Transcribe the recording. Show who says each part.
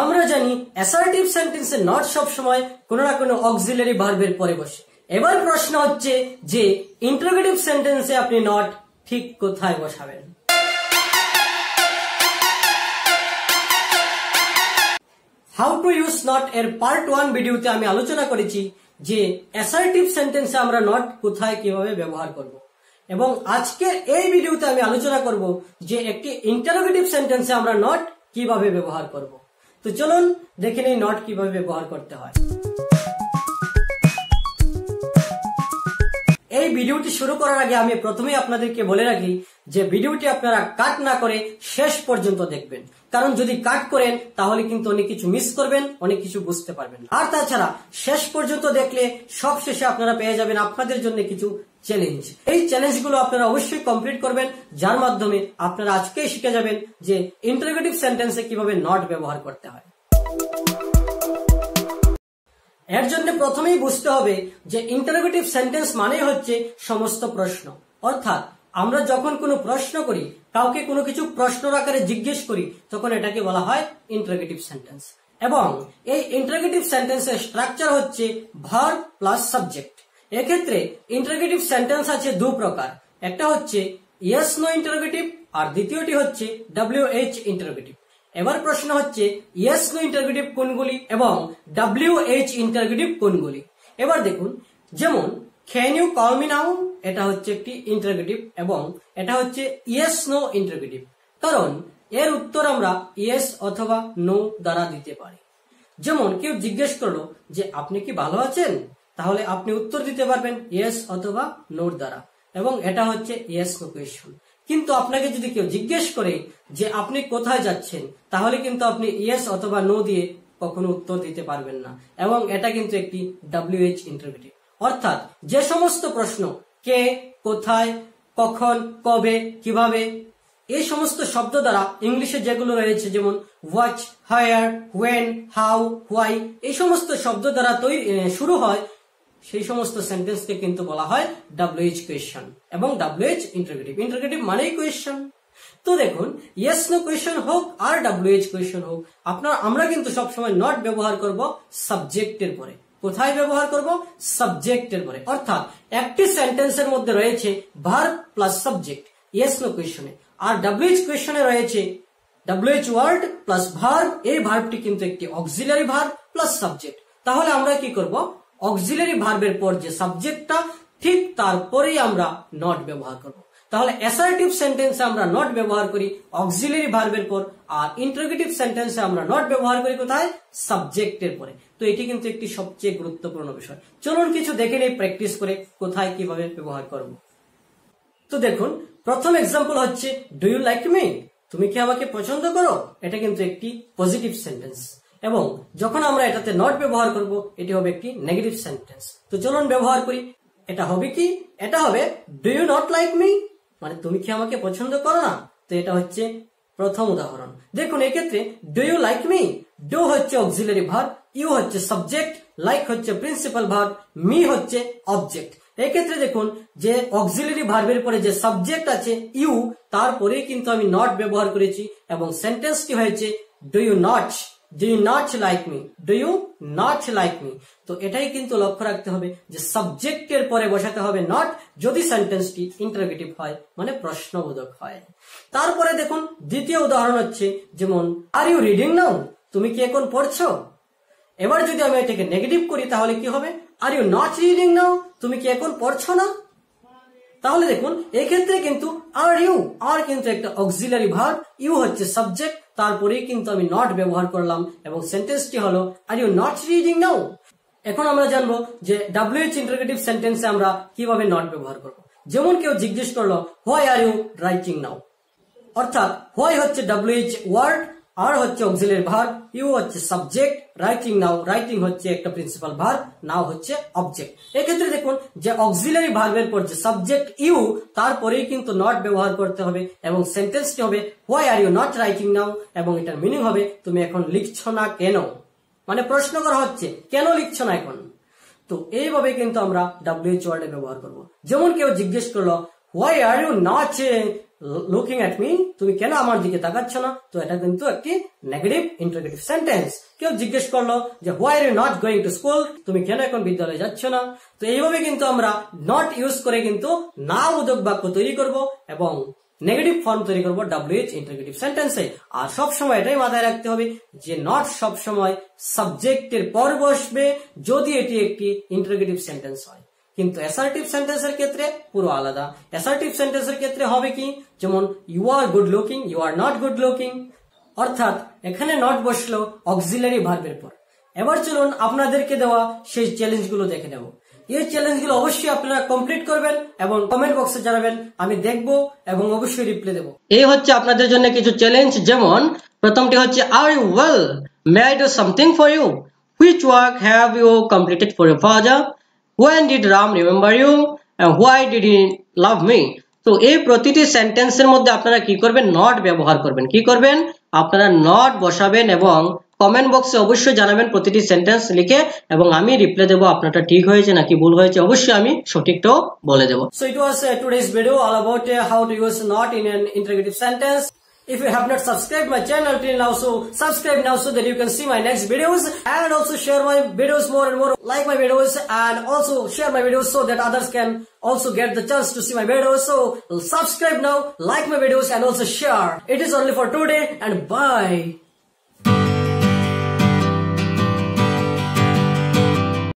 Speaker 1: আমরা জানি অ্যাসার্টিভ সেন্টেন্সে নট সব সময় কোনো না কোনো অক্সিলারি ভার্বের পরে বসে। এবার প্রশ্ন হচ্ছে যে ইন্টারোগেটিভ সেন্টেন্সে আপনি নট ঠিক কোথায় বসাবেন? হাউ টু ইউজ নট এর পার্ট ওয়ান ভিডিওতে আমি আলোচনা করেছি যে অ্যাসার্টিভ সেন্টেন্সে আমরা নট কোথায় কীভাবে ব্যবহার করব। এবং আজকে এই ভিডিওতে আমি আলোচনা করব যে একটি ইন্টারোগেটিভ সেন্টেন্সে আমরা নট কীভাবে ব্যবহার করব। তো চলুন দেখে নেই নট কীভাবে ব্যবহার করতে হয়। এই ভিডিওটি শুরু করার আগে আমি প্রথমেই আপনাদেরকে বলে রাখি যে ভিডিওটি আপনারা কাট না করে শেষ পর্যন্ত দেখবেন। কারণ যদি কাট করেন, তাহলে কিন্তু অনেক কিছু মিস করবেন, অনেক কিছু বুঝতে পারবেন আর তাছাড়া শেষ পর্যন্ত দেখলে সব শেষে আপনারা পেয়ে যাবেন আপনাদের জন্য কিছু চ্যালেঞ্জ এই চ্যালেঞ্জগুলো আপনারা অবশ্যই কমপ্লিট করবেন, যার মাধ্যমে আপনারা আজকেই শিখে যাবেন যে ইন্টারোগেটিভ সেন্টেন্সে কীভাবে নট ব্যবহার করতে হয়। এর জন্য প্রথমেই বুঝতে হবে যে ইন্টারোগেটিভ সেন্টেন্স মানে হচ্ছে সমস্ত প্রশ্ন। অর্থাৎ আমরা যখন কোনো প্রশ্ন করি, কাউকে কোনো কিছু প্রশ্ন আকারে জিজ্ঞেস করি, তখন এটাকে বলা হয় ইন্টারোগেটিভ সেন্টেন্স এবং এই ইন্টারোগেটিভ সেন্টেন্সের স্ট্রাকচার হচ্ছে ভার প্লাস সাবজেক্ট এক্ষেত্রে ইন্টারোগেটিভ সেন্টেন্স আছে দু প্রকার। একটা হচ্ছে ইয়েস নো ইন্টারোগেটিভ আর দ্বিতীয়টি হচ্ছে ডাব্লিউ এইচ ইন্টারোগেটিভ এবার প্রশ্ন হচ্ছে ইয়েস নো ইন্টারগেটিভ কোনগুলি এবং ডাব্লিউ এইচ ইন্টারগেটিভ কোনগুলি? এবার দেখুন, যেমন can you call me now এটা হচ্ছে একটি ইন্টারগেটিভ এবং এটা হচ্ছে ইয়েস নো ইন্টারগেটিভ কারণ, এর উত্তর আমরা ইয়েস অথবা নো দ্বারা দিতে পারি। যেমন, কেউ জিজ্ঞেস করল যে, আপনি কি ভালো আছেন? তাহলে আপনি উত্তর দিতে পারবেন ইয়েস অথবা নোর দ্বারা। এবং এটা হচ্ছে ইয়েস নো কোয়েশন কিন্তু আপনাকে যদি কেউ জিজ্ঞেস করে যে আপনি কোথায় যাচ্ছেন, তাহলে কিন্তু আপনি ইয়েস অথবা নো দিয়ে কখনো উত্তর দিতে পারবেন না। এবং এটা কিন্তু একটি ডাব্লিউএইচ ইন্টারভিটিভ অর্থাৎ যে সমস্ত প্রশ্ন, কে, কোথায়, কখন, কবে, কীভাবে, এই সমস্ত শব্দ দ্বারা ইংলিশে যেগুলো রয়েছে, যেমন which where when how why এই সমস্ত শব্দ দ্বারা তৈরি শুরু হয় সেই সমস্ত সেন্টেন্সকে কিন্তু বলা হয় ডাব্লিউএইচ কোয়েশন এবং ডাব্লিউএইচ ইন্টারগেটিভ ইন্টারগেটিভ মানেই কোয়েশন তো দেখুন ইয়েস নো কোয়েশন হোক আর ডাব্লিউএইচ কোয়েশন হোক, আপনার আমরা কিন্তু সবসময় নট ব্যবহার করব সাবজেক্টের পরে। কোথায় ব্যবহার করব? সাবজেক্টের পরে। অর্থাৎ একটি সেন্টেন্সের মধ্যে রয়েছে verb plus subject yes no কোয়েশনে আর ডাব্লিউএইচ কোয়েশনে রয়েছে ডাব্লিউএইচ ওয়ার্ড প্লাস ভার্ব এই ভার্বটি কিন্তু একটি অক্সিলারি ভার্ব প্লাস সাবজেক্ট তাহলে আমরা কি করব? অক্সিলারি ভার্বের পর যে সাবজেক্টটা ঠিক তারপরেই আমরা নট ব্যবহার করব। তাহলে অ্যাসার্টিভ সেন্টেন্সে আমরা নট ব্যবহার করি অক্সিলারি ভার্বের পর, আর ইন্টারোগেটিভ সেন্টেন্সে আমরা নট ব্যবহার করি কোথায়? সাবজেক্টের পরে। তো এটি কিন্তু একটি সবচেয়ে গুরুত্বপূর্ণ বিষয়। চলুন কিছু দেখে নেই প্র্যাকটিস করে কোথায় কীভাবে ব্যবহার করব। তো দেখুন, প্রথম এক্সাম্পল হচ্ছে ডু ইউ লাইক মি তুমি কি আমাকে পছন্দ করো? এটা কিন্তু একটি পজিটিভ সেন্টেন্স এবং যখন আমরা এটাতে নট ব্যবহার করব, এটি হবে একটি নেগেটিভ সেন্টেন্স তো চলুন ব্যবহার করি। এটা হবে কি? এটা হবে do you not like me মানে তুমি কি আমাকে পছন্দ করো না? তো এটা হচ্ছে প্রথম উদাহরণ। দেখুন, এক্ষেত্রে do you like me do হচ্ছে অক্সিলারি ভার ইউ হচ্ছে সাবজেক্ট লাইক হচ্ছে প্রিন্সিপাল ভার মি হচ্ছে অবজেক্ট এক্ষেত্রে দেখুন, যে অক্সিলারি ভার্বের পরে যে সাবজেক্ট আছে ইউ তারপরেই কিন্তু আমি নট ব্যবহার করেছি এবং সেন্টেন্সটি হয়েছে do you not do you not like me do you not like me তো এটাই কিন্তু লক্ষ্য রাখতে হবে যে সাবজেক্টের পরে বসাতে হবে নট যদি সেন্টেন্সটি ইন্টারগেটিভ হয় মানে প্রশ্নবোধক হয়। তারপরে দেখুন, দ্বিতীয় উদাহরণ হচ্ছে যেমন আর ইউ রিডিং নাও তুমি কি এখন পড়ছো? এবার যদি আমি এটাকে নেগেটিভ করি, তাহলে কি হবে? Are you not reading now তুমি কি এখন পড়ছো না? তাহলে দেখুন, এক্ষেত্রে কিন্তু আর ইউ, আর কিন্তু একটা অক্সিলারি ভার্ব ইউ হচ্ছে সাবজেক্ট তারপরেই কিন্তু আমি নট ব্যবহার করলাম, এবং সেন্টেন্সটি হলো are you not reading now এখন আমরা জানব যে ডাব্লিউএইচ ইন্টারগেটিভ সেন্টেন্সে আমরা কীভাবে নট ব্যবহার করব। যেমন কেউ জিজ্ঞেস করল why are you writing now অর্থাৎ হোয়াই হচ্ছে ডাব্লিউএইচ ওয়ার্ড আর হচ্ছে অক্সিলারি ভার্ব ইউ হচ্ছে সাবজেক্ট রাইটিং নাও রাইটিং হচ্ছে একটা প্রিন্সিপাল ভার্ব নাও হচ্ছে অবজেক্ট এক্ষেত্রে দেখুন যে অক্সিলারি ভার্বের পর যে সাবজেক্ট ইউ তারপরেই কিন্তু নট ব্যবহার করতে হবে এবং সেন্টেন্সটি হবে why are you not writing now এবং এটার মিনিং হবে, তুমি এখন লিখছ না কেন? মানে প্রশ্ন করা হচ্ছে, কেন লিখছ না এখন? তো এইভাবে কিন্তু আমরা ডাব্লিউএইচ ওয়ার্ডে ব্যবহার করব। যেমন কেউ জিজ্ঞেস করল why are you not looking at me তুমি কেন আমার দিকে তাকাচ্ছ না? তো এটা কিন্তু একটি নেগেটিভ ইন্টারগেটিভ সেন্টেন্স কেউ জিজ্ঞেস করল যে why are you not going to school তুমি কেন এখন বিদ্যালয়ে যাচ্ছ না? তো এইভাবে কিন্তু আমরা নট ইউজ করে কিন্তু না উদ্যোগ বাক্য তৈরি করব এবং নেগেটিভ ফর্ম তৈরি করব ডাব্লিউএইচ ইন্টারগেটিভ সেন্টেন্সে আর সব সময় এটাই মাথায় রাখতে হবে যে নট সব সময় সাবজেক্টের পর বসবে যদি এটি একটি ইন্টারগেটিভ সেন্টেন্স হয়। কিন্তু অ্যাসার্টিভ সেন্টেন্সের ক্ষেত্রে পুরো আলাদা। অ্যাসার্টিভ সেন্টেন্সের ক্ষেত্রে হবে কি? যেমন you are good looking you are not good looking অর্থাৎ, এখানে নট বসল অক্সিলারি ভার্বের পর। এবার চলুন আপনাদেরকে দেওয়া সেই চ্যালেঞ্জগুলো দেখে নেব। এই চ্যালেঞ্জগুলো অবশ্যই আপনারা কমপ্লিট করবেন এবং কমেন্ট বক্সে জানাবেন, আমি দেখব এবং অবশ্যই রিপ্লাই দেব। এই হচ্ছে আপনাদের জন্য কিছু চ্যালেঞ্জ যেমন, প্রথমটি হচ্ছে are you well may I do something for you which work have you completed for your father when did Ram remember you why did he love me তো এই প্রতিটি সেন্টেন্সের মধ্যে আপনারা কি করবেন? নট ব্যবহার করবেন। কি করবেন? আপনারা নট বসাবেন এবং কমেন্ট বক্সে অবশ্যই জানাবেন প্রতিটি সেন্টেন্স লিখে এবং আমি রিপ্লাই দেবো আপনারটা ঠিক হয়েছে নাকি ভুল হয়েছে। অবশ্যই আমি সঠিকটাও বলে দেবো। So it was today's video all about how to use not in an interrogative sentence If you have not subscribed my channel till now, so subscribe now so that you can see my next videos and also share my videos more and more. Like my videos and also share my videos so that others can also get the chance to see my videos. So subscribe now, like my videos and also share. It is only for today and bye.